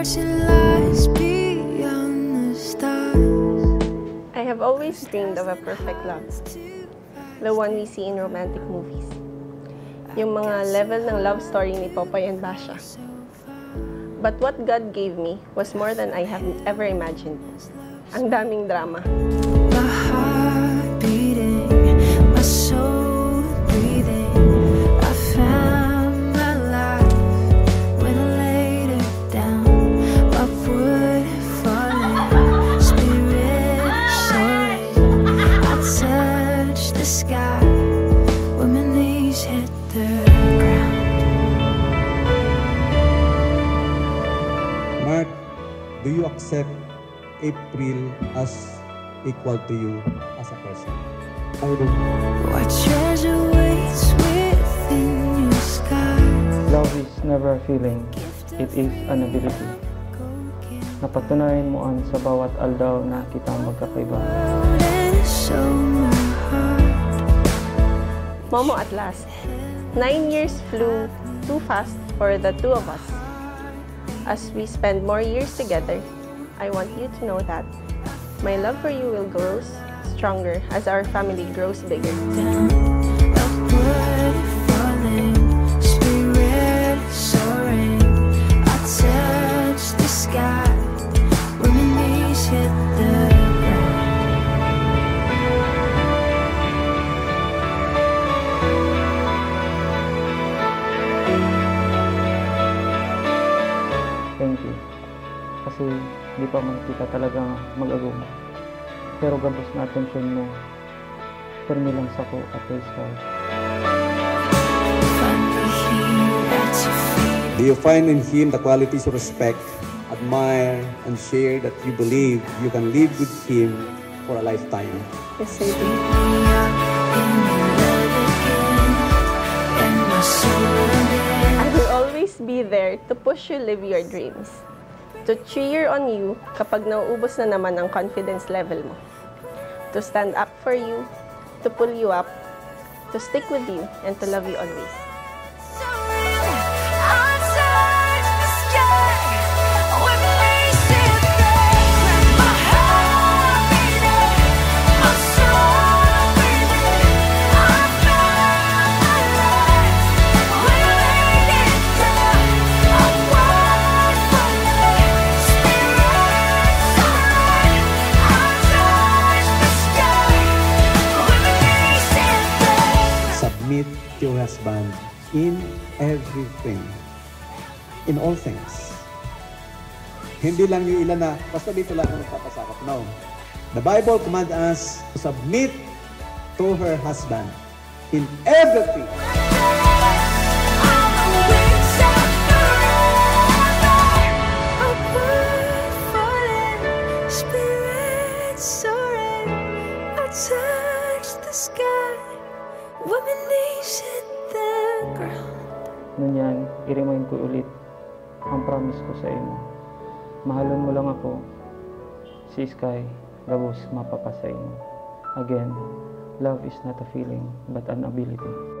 I have always dreamed of a perfect love. The one we see in romantic movies. Yung mga level ng love story ni Popoy and Basha. But what God gave me was more than I have ever imagined. Ang daming drama. Knees hit the ground. Mark, do you accept April as equal to you as a person? I do. What treasure waits within your sky? Love is never a feeling. It is an ability. Napatunayan mo an sa bawat aldaw na kita magkakaiba. So heart. Momo at last. Nine years flew too fast for the two of us. As we spend more years together, I want you to know that my love for you will grow stronger as our family grows bigger. Kasi di pa man kita talaga mag-agum. Pero gabos na atensyon mo. Permi lang sa ko at face feet. Do you find in him the qualities you respect, admire, and share that you believe you can live with him for a lifetime? Yes, I do. I will always be there to push you live your dreams. To cheer on you kapag nauubos na naman ang confidence level mo. To stand up for you, to pull you up, to stick with you, and to love you always. Submit to your husband in everything. In all things. Hindi lang yung ilan na, basta dito lang ako nagpapasakot. No. The Bible commands us to submit to her husband in everything. Ground. Ngunyan, i-remind ko ulit ang promise ko sa imo. Mahalon mo lang ako, si Sky, gabos mapapasa imo. Again, love is not a feeling but an ability.